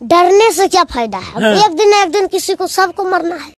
डरने से क्या फ़ायदा है हाँ। एक दिन एक दिन किसी को सबको मरना है